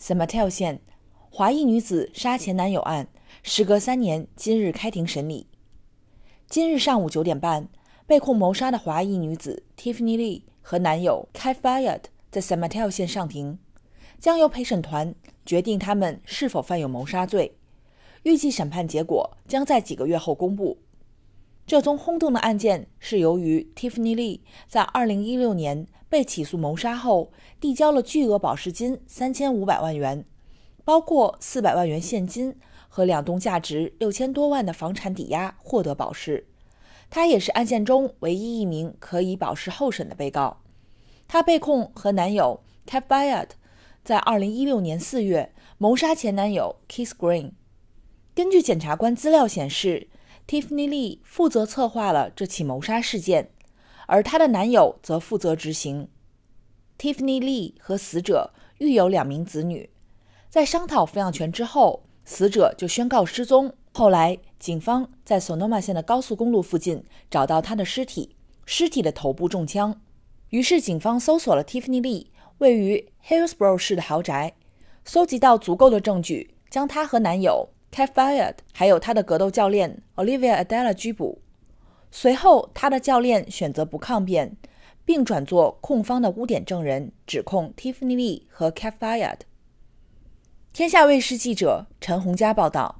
San Mateo 县华裔女子杀前男友案，时隔三年，今日开庭审理。今日上午九点半，被控谋杀的华裔女子 Tiffany Lee 和男友 k a f a y a t 在 San Mateo 县上庭，将由陪审团决定他们是否犯有谋杀罪。预计审判结果将在几个月后公布。这宗轰动的案件是由于 Tiffany Lee 在2016年被起诉谋杀后，递交了巨额保释金3500万元，包括400万元现金和两栋价值6000多万的房产抵押，获得保释。他也是案件中唯一一名可以保释候审的被告。他被控和男友 t a p b y a t 在2016年4月谋杀前男友 Keith Green。根据检察官资料显示。Tiffany Lee 负责策划了这起谋杀事件，而她的男友则负责执行。Tiffany Lee 和死者育有两名子女，在商讨抚养权之后，死者就宣告失踪。后来，警方在 Sonoma 县的高速公路附近找到她的尸体，尸体的头部中枪。于是，警方搜索了 Tiffany Lee 位于 Hillsborough 市的豪宅，搜集到足够的证据，将她和男友。K a f i r e d 还有他的格斗教练 Olivia Adela 拘捕。随后，他的教练选择不抗辩，并转做控方的污点证人，指控 Tiffany Lee 和 k a f i r e d 天下卫视记者陈红佳报道。